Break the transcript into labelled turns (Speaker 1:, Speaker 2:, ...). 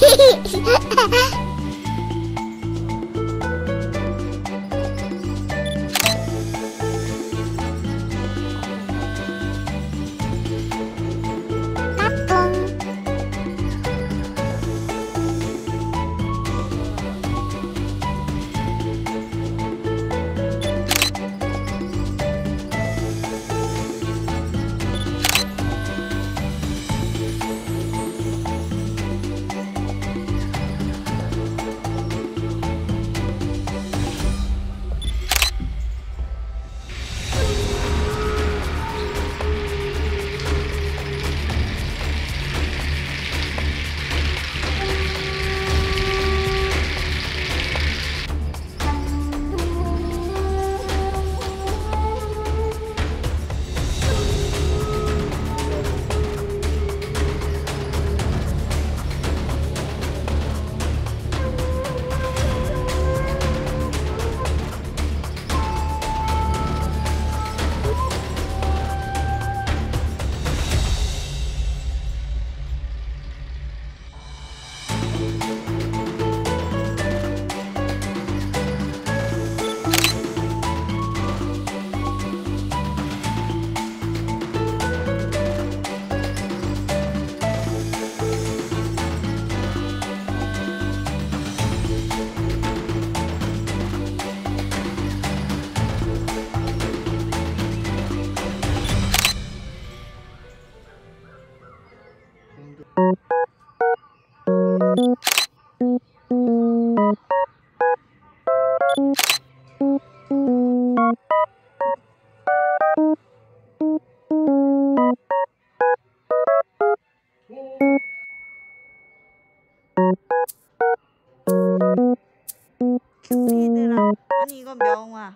Speaker 1: Hehehehe 큐피드랑 아니 이건 명화